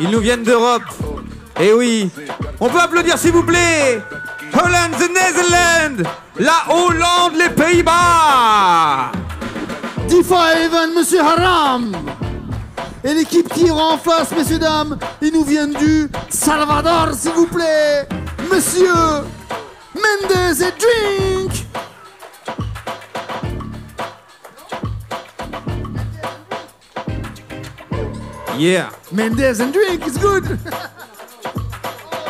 Ils nous viennent d'Europe. Eh oui. On peut applaudir s'il vous plaît. Holland, the Netherlands. La Hollande, les Pays-Bas. Difa Even, Monsieur Haram. Et l'équipe qui ira en face, messieurs, dames, ils nous viennent du Salvador, s'il vous plaît. Monsieur Mendez et Drink. Yeah. Mendez and Drink is good.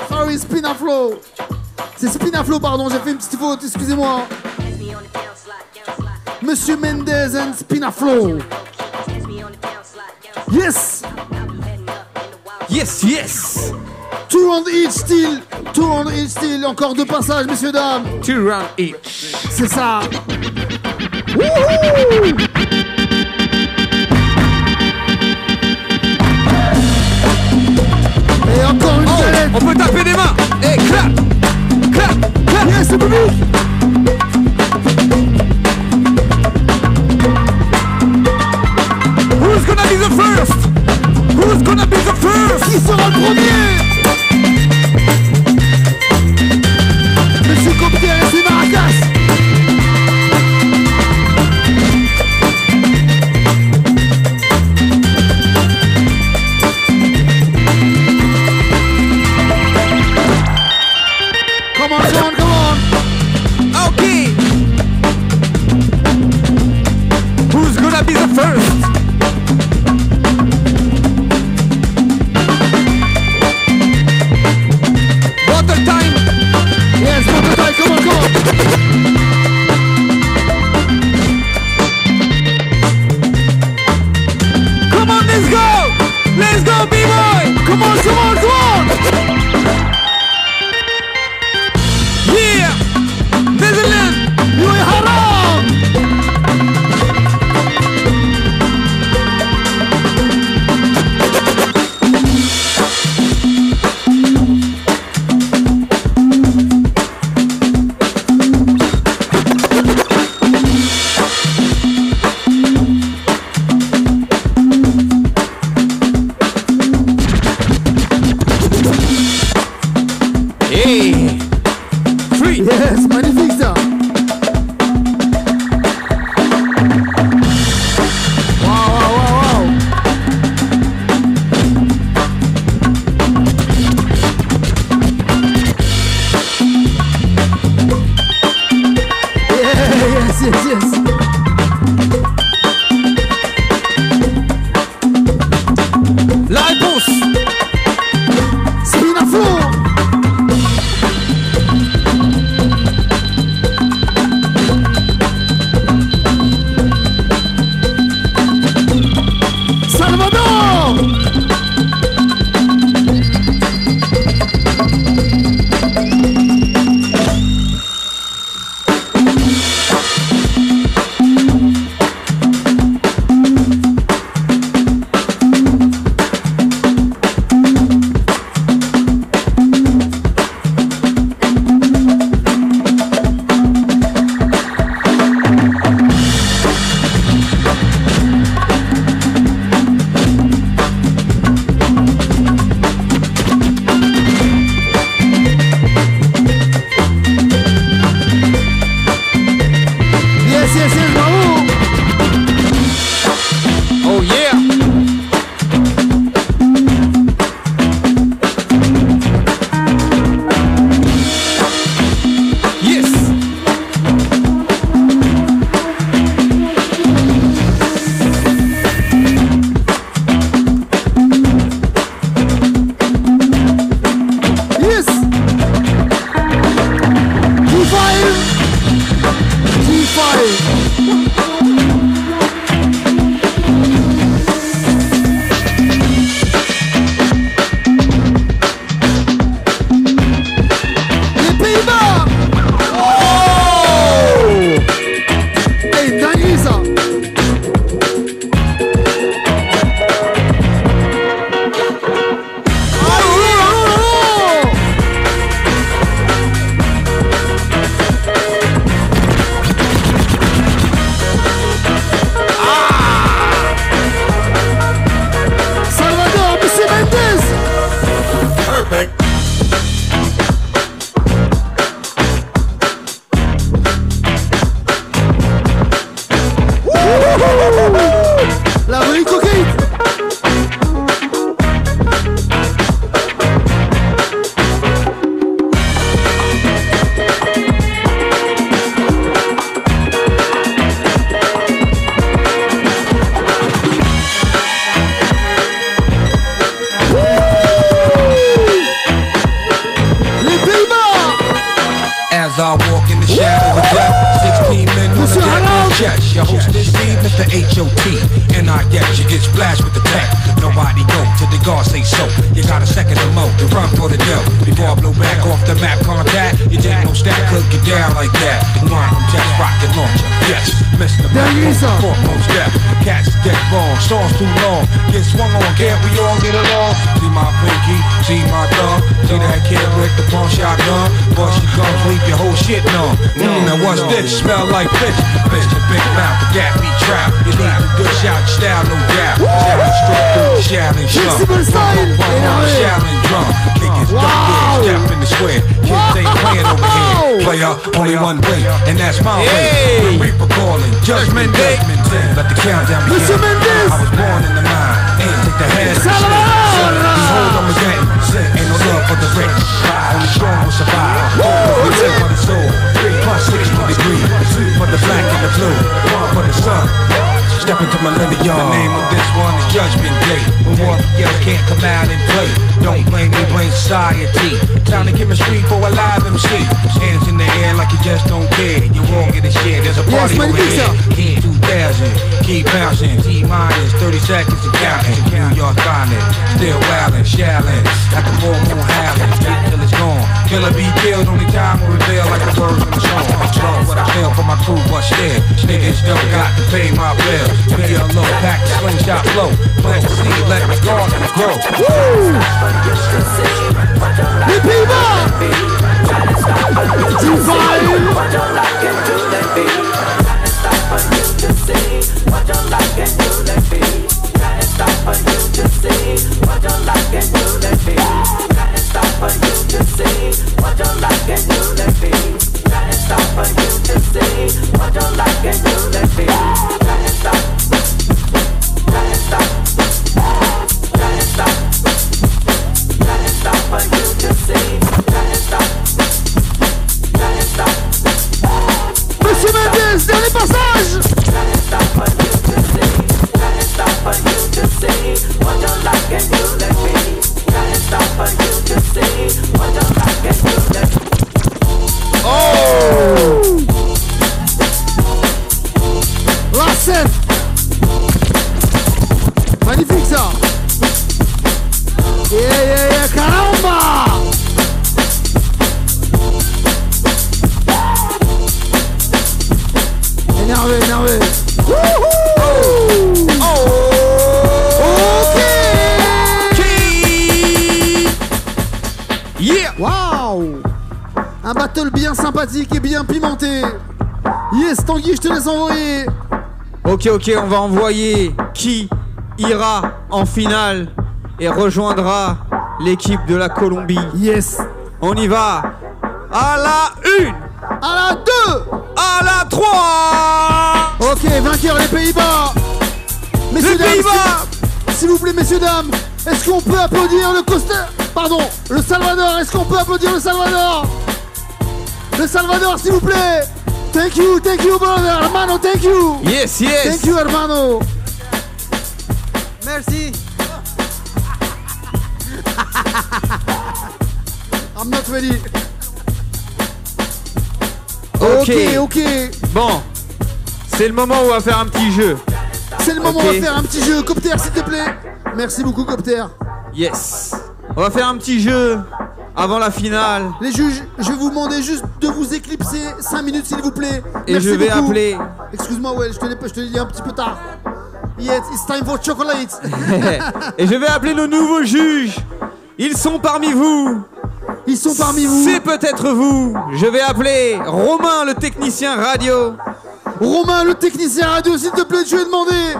Sorry, Spinaflow. C'est Spinaflow, pardon, j'ai fait une petite faute, excusez-moi. Monsieur Mendez and Spinaflow. Yes. Yes, yes. Two round each still. Two round each still. Encore deux passages, messieurs, dames. Two round each. C'est ça. Wouhou galette. on peut taper des mains. Et clap, clap, clap. Yes, le Let's go, B-boy. Come on, come on, come on. As I walk in the shadow of death, 16 men on the deck in chest. Your host is me, Mr. H.O.T. And I guess you get splashed with the tech. Nobody go till the guards say so. You got a second to more to run for the dough. Before I blow back off the map, contact. You take no stack, cook you down like that. Mine from Test Rocket Launcher, yes. Mr. Dernier ça. Foremost step. Cats dead wrong, songs too long. Get swung on, can't we all get along? See my pinky, see my thumb. See that kid with the pawn shotgun. Bust your gums, leave your whole shit numb. Mm, now what's this? Smell like fish. Fish the big mouth, the gap be trap. You need a good shot, style, no doubt. Challenge struck through the. Flexible style, énervé. Shouting drum. His Wow. wow. step in the square. Kids ain't playing over here. Player, only one way, and that's my Hey. way. Reaper calling, judgment day. Let the countdown begin. Monsieur Mendes. I was born in the mind. Ain't take the. Salvador. Behold, I'm again. Ain't no love for the rich. Only strong will survive. Step into millennium. The name of this one is Judgment Day. When more yells can't come out and play. Don't blame me, blame society. Time to give a street for a live MC. Hands in the air like you just don't care. You won't get a share. There's a party over Magnifica. here. Key 2000. Keep bouncing. T minus 30 seconds and counting. New York finest. Still wildin', shallin'. At the full moon howling. Get till it's gone. Killer be killed. Only time will reveal like the words in the song. Strong what I feel for my crew, but still. Niggas don't got to pay my bills. Be a low pack, slingshot flow. Plant the seed, let the garden grow. Les Yeah, yeah, yeah, caramba Énervé, énervé Wouhou. Ok. Yeah. Waouh Un battle bien sympathique et bien pimenté. Yes, Tanguy, je te laisse envoyer. Ok, ok, on va envoyer qui ira en finale et rejoindra l'équipe de la Colombie. Yes. On y va. À la une, À la 2 à la 3 Ok, vainqueur les Pays-Bas. Messieurs, Les dames, Pays-Bas. s'il- S'il vous plaît, messieurs, dames, est-ce qu'on peut applaudir le Costa... Pardon, le Salvador, est-ce qu'on peut applaudir le Salvador? Le Salvador, s'il vous plaît. Thank you, thank you, brother, hermano, thank you. Yes, yes. Thank you, hermano. Merci. I'm not ready. Ok. Ok, ok. Bon, c'est le moment où on va faire un petit jeu. C'est le moment Ok. de faire un petit jeu. Copter, s'il te plaît. Merci beaucoup, Copter. Yes On va faire un petit jeu avant la finale. Les juges, je vais vous demander juste de vous éclipser 5 minutes, s'il vous plaît. Et Merci je vais beaucoup. appeler. Excuse-moi, ouais, je te l'ai dit un petit peu tard. Yes, it's time for chocolate. et je vais appeler nos nouveaux juges. Ils sont parmi vous. Ils sont parmi vous. C'est peut-être vous. Je vais appeler Romain, le technicien radio. Romain, le technicien radio, s'il te plaît, je vais demander.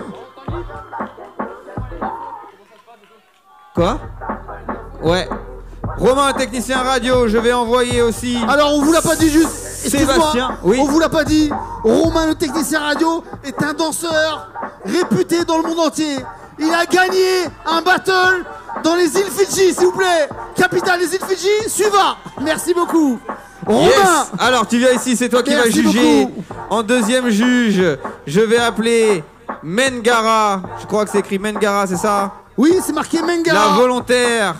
Quoi? Ouais. Romain, le technicien radio, je vais envoyer aussi. Alors, on vous l'a pas dit juste. Sébastien, oui. on vous l'a pas dit. Romain, le technicien radio, est un danseur réputé dans le monde entier. Il a gagné un battle dans les îles Fidji, s'il vous plaît. Capitale des îles Fidji, Suva. Merci beaucoup. Romain, Yes Alors tu viens ici, c'est toi qui vas juger. beaucoup. En deuxième juge, je vais appeler Mengara. Je crois que c'est écrit Mengara, c'est ça? Oui, c'est marqué La Mengara. volontaire.